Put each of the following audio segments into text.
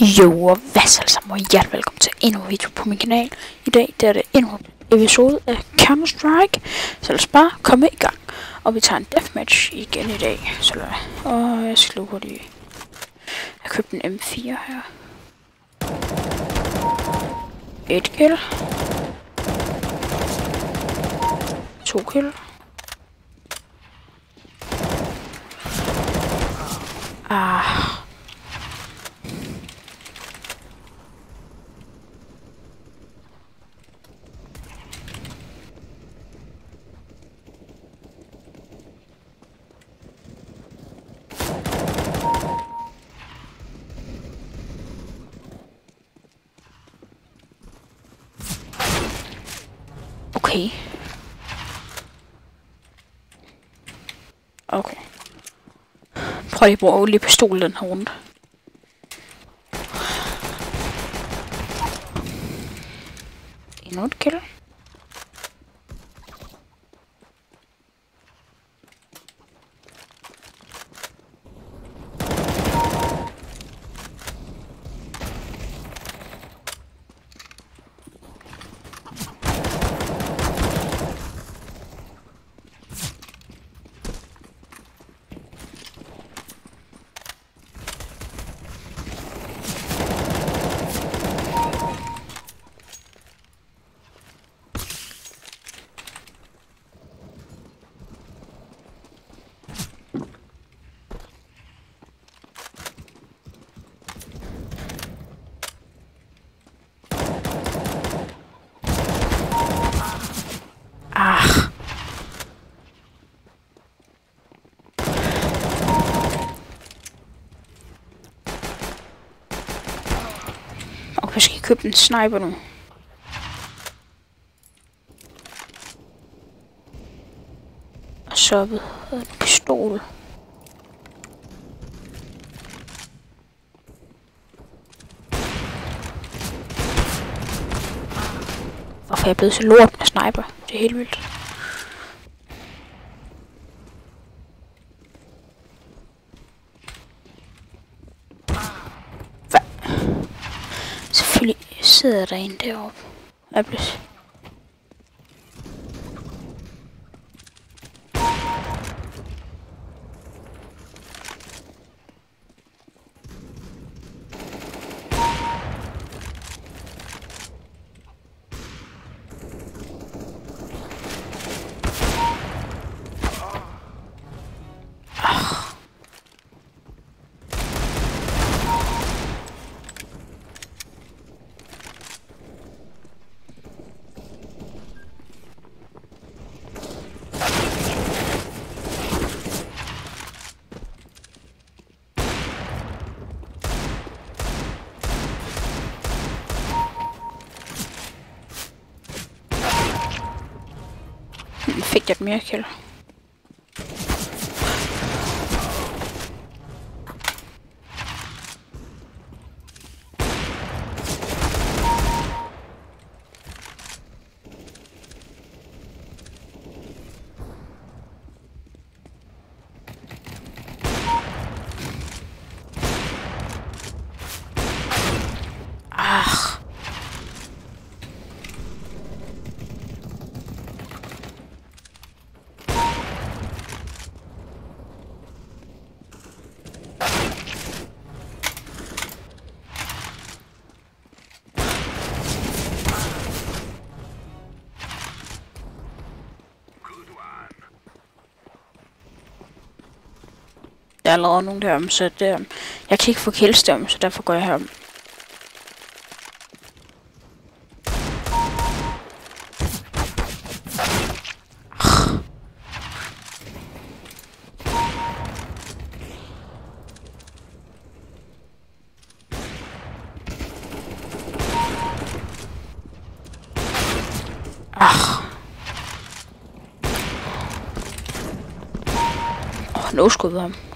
Jo, og hvad så altså, må og hjertelig velkommen til endnu en video på min kanal. I dag der er det endnu en episode af Counter-Strike, så lad os bare komme i gang. Og vi tager en deathmatch igen i dag, så lad Og jeg skal lige hurtigt. Jeg købte en M4 her. Et kill. To kill. Ah. Okay. Okay tror, de bruger bruge olie den her runde. Endnu et kill. Ah købt en sniper nu. Og så ved en pistol. Hvorfor er jeg blevet så lort med sniper? Det er helt vildt. Hvad? Selvfølgelig sidder der en deroppe. Jeg bliver... yapmıyor ki. Er allerede nogen derom, så det, jeg kan ikke få kills derom, så derfor går jeg herom. Ah. Åh, no skud ham.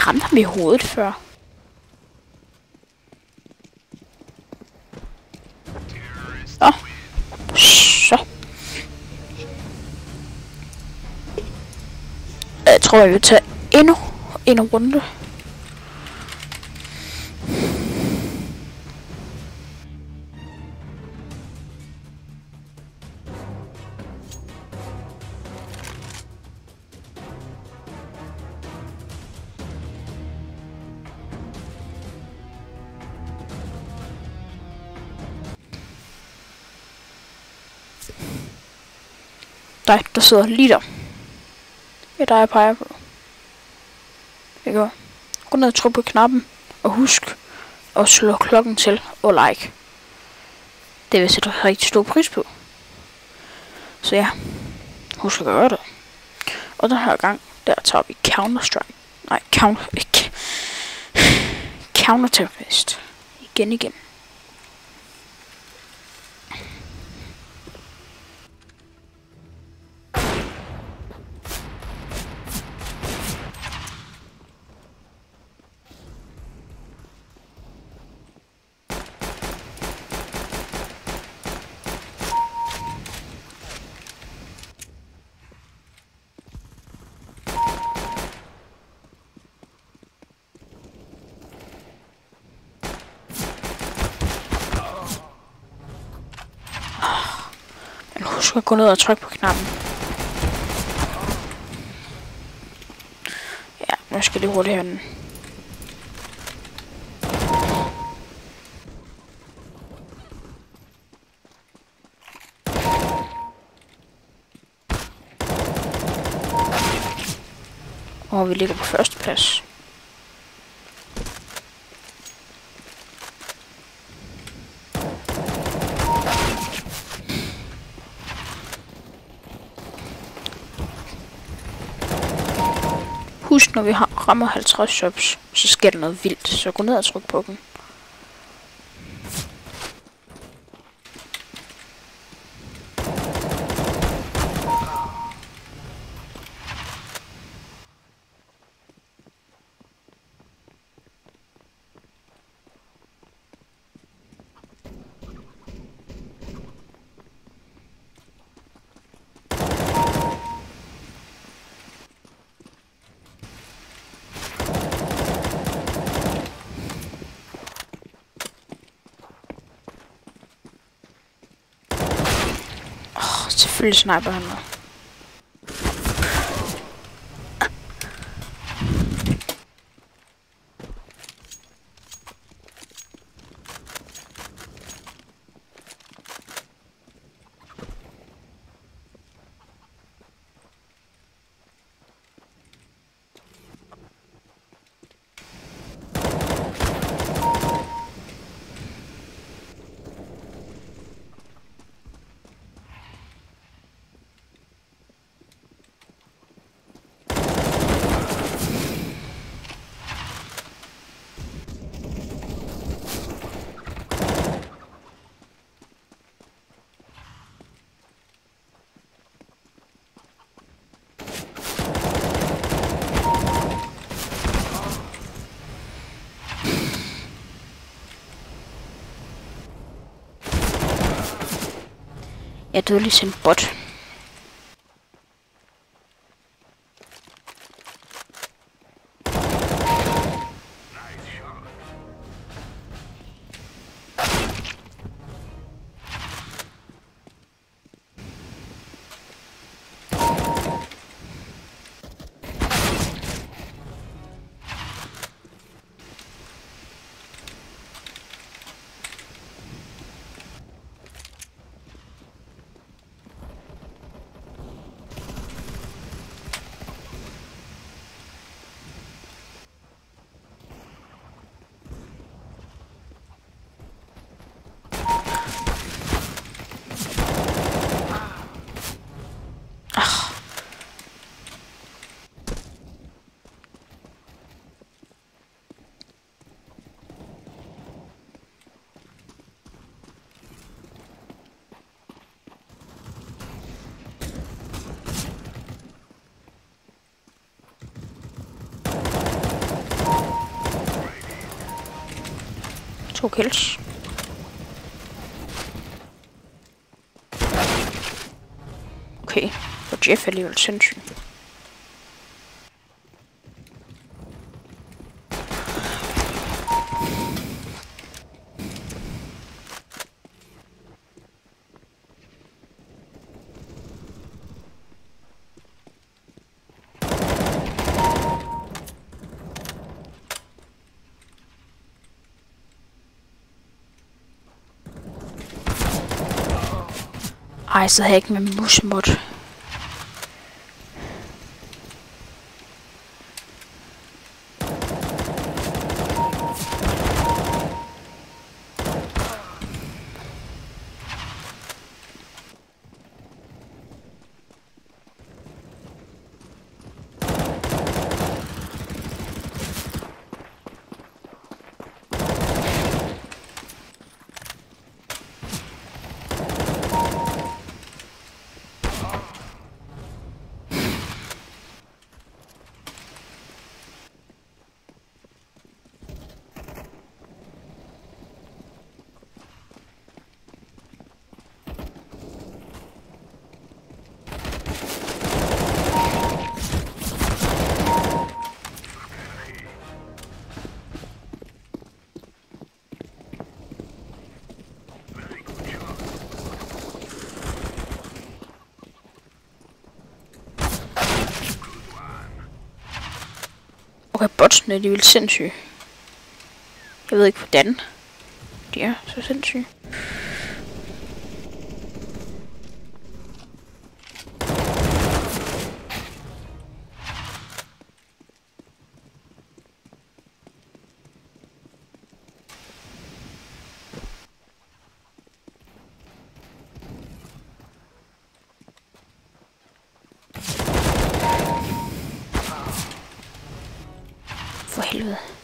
Jeg ramte ham i hovedet før. Nå. Så. Jeg tror, jeg vil tage endnu en runde. Dig, der sidder lige der. Det er dig, jeg peger på. Ikke Gå ned og tryk på knappen, og husk at slå klokken til og like. Det vil sætte rigtig stor pris på. Så ja, husk at gøre det. Og den her gang, der tager vi Counter-Strike. Nej, Counter... Ikke. Counter-Terrorist. Igen igen. Men at gå ned og trykke på knappen. Ja, nu skal det hurtigt hen. Og vi ligger på første plads. Husk, når vi har, rammer 50 subs, så sker der noget vildt. Så gå ned og tryk på den. Selvfølgelig sniper han mig. Jeg døde lige sin bot. Kills. Okay, og Jeff er alligevel sindssyg. Ej, så havde jeg ikke med musemod. Okay, botsene, de er vildt sindssyge. Jeg ved ikke hvordan. De er så sindssyge. 我论。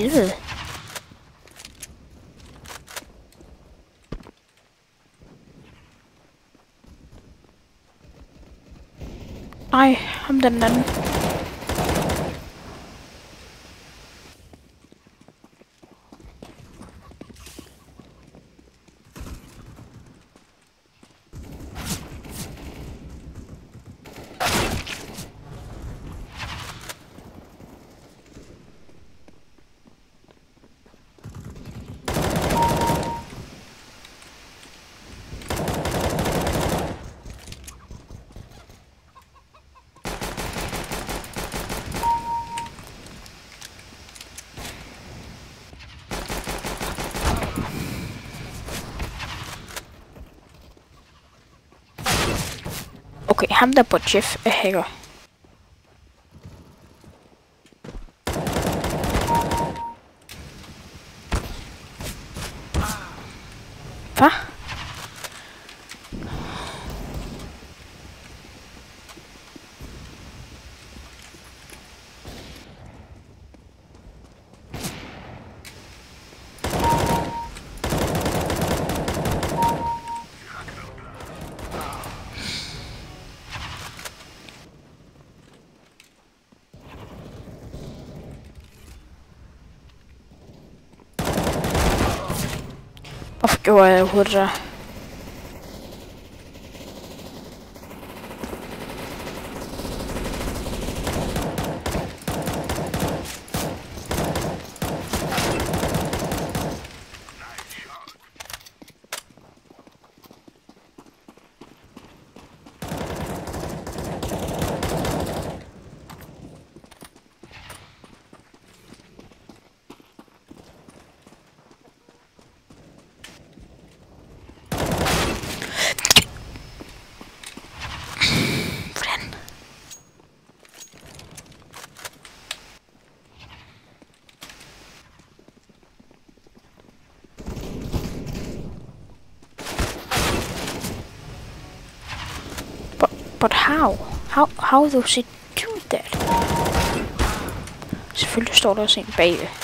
For helvede. Ej, ham den ham der på Jeff er. Hvorfor gjorde jeg How, does it do that? Selvfølgelig står der også en bagved.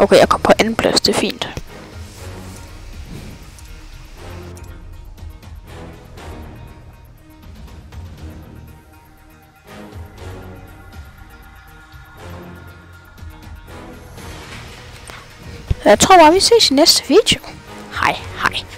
Okay, jeg kom på anden plads, det er fint. Jeg tror bare, vi ses i næste video. Hej, hej.